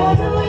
shadow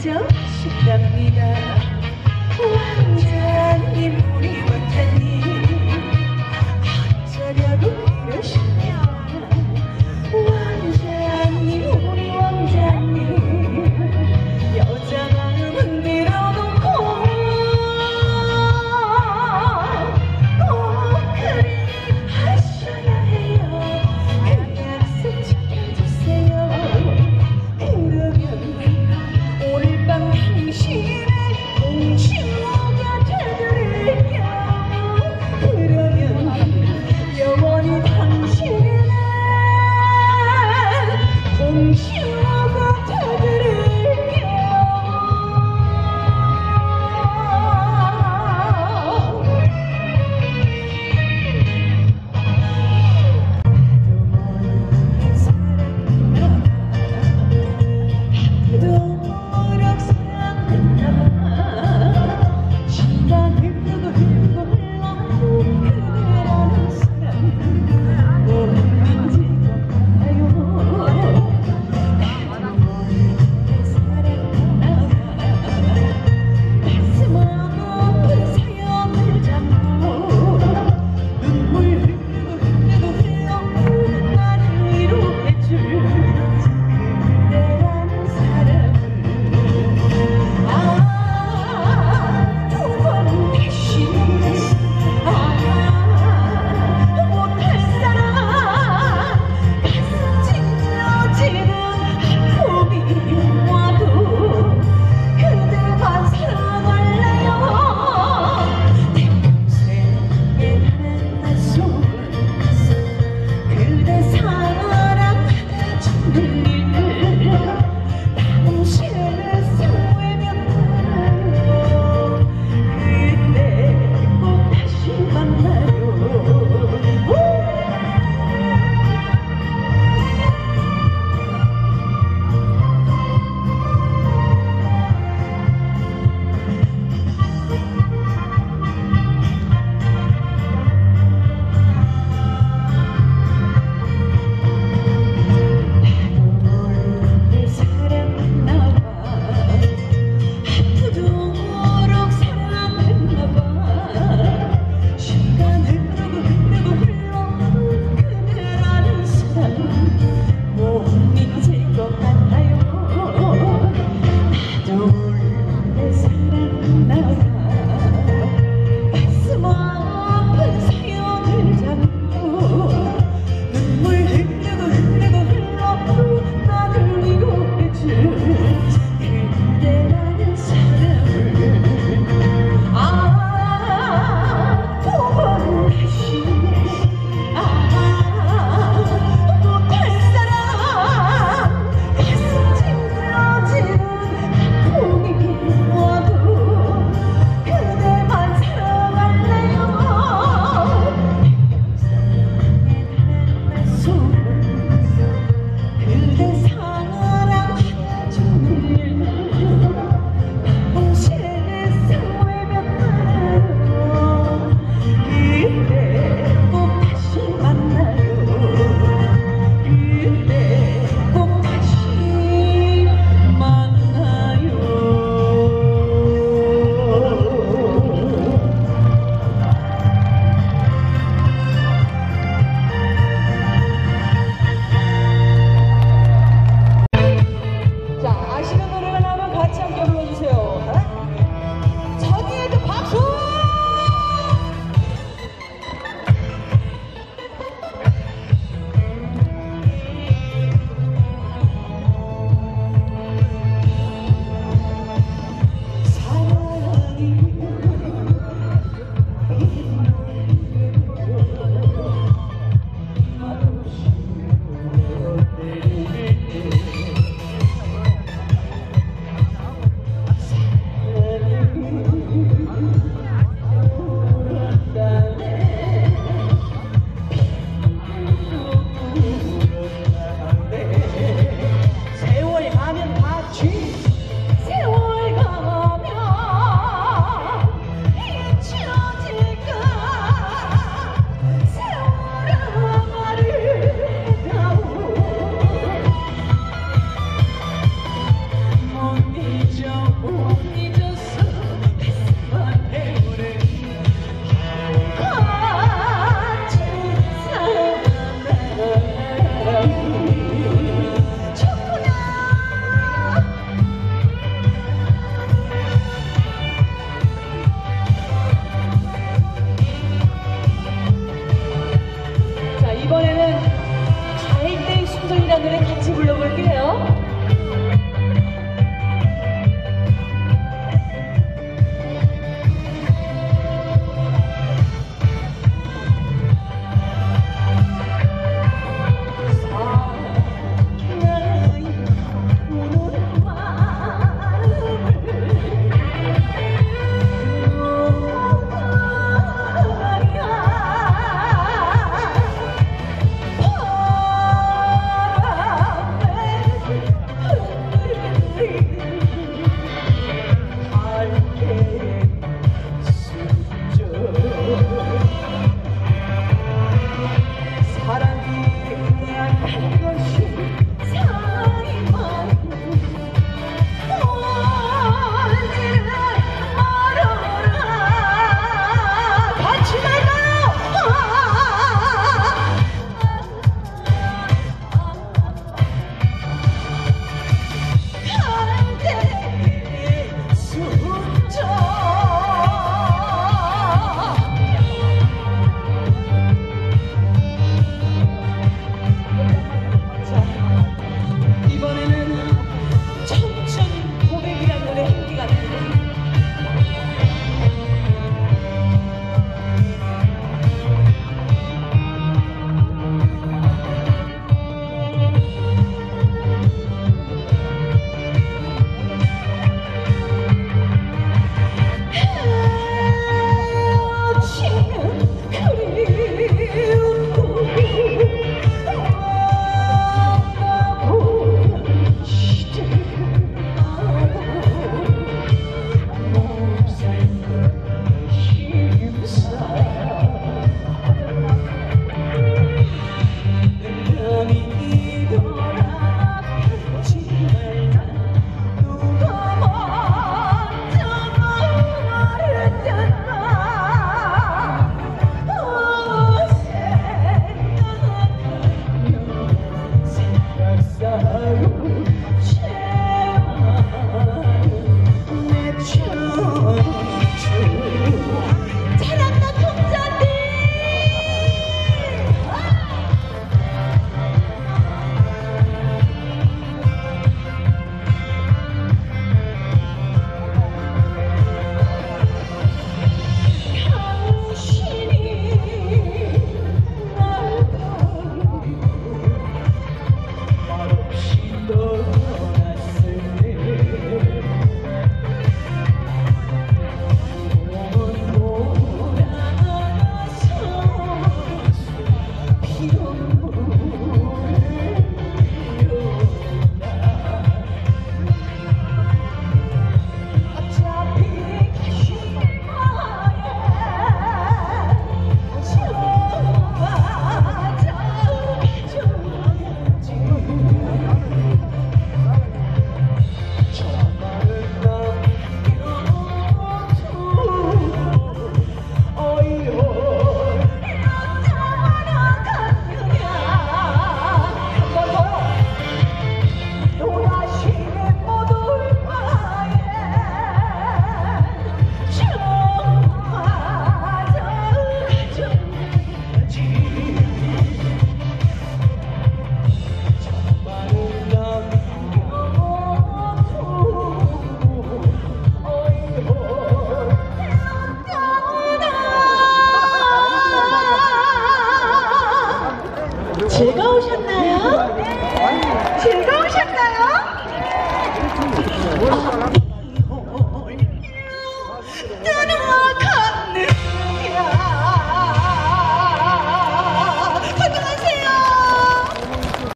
아저씨랍니다 완전히 우리 왕자님